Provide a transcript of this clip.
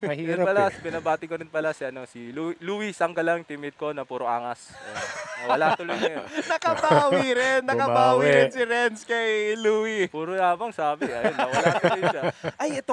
Yun Mahirap pala, eh. binabati ko rin pala si, ano, si Lu- Louis Sanggalang, teammate ko na puro angas. Ayan. Wala tuloy na yun. Nakabawi rin. Nakabawi Bumawi. rin si Renz kay Louie. Puro yabang sabi. Ayun, nawala tuloy siya. Ay, ito